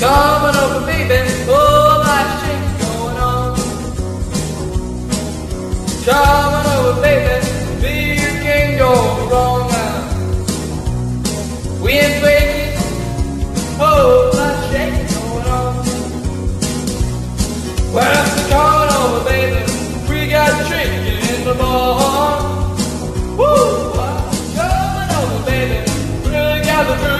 coming over me, been full life shit going on. Coming over, baby, baby, you can't go wrong now. We ain't waiting, whole oh, life shit going on. Well, I'm still coming over, baby, we got drinking in the bar. Woo! Coming over, baby, really got the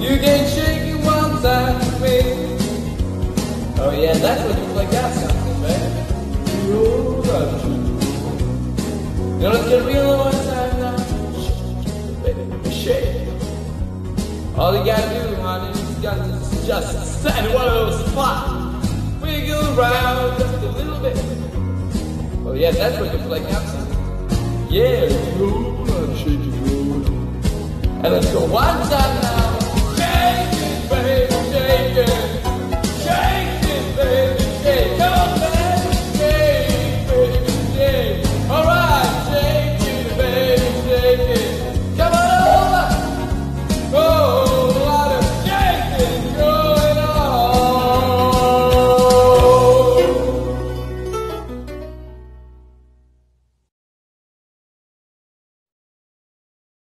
You can shake it one time for me. Oh yeah, that's what you like that All you gotta do, honey, is gotta just stand in one of those spots. Wiggle around just a little bit. Oh yeah, that's what you play captain. Yeah, you gotta shake it. And let's go one time now.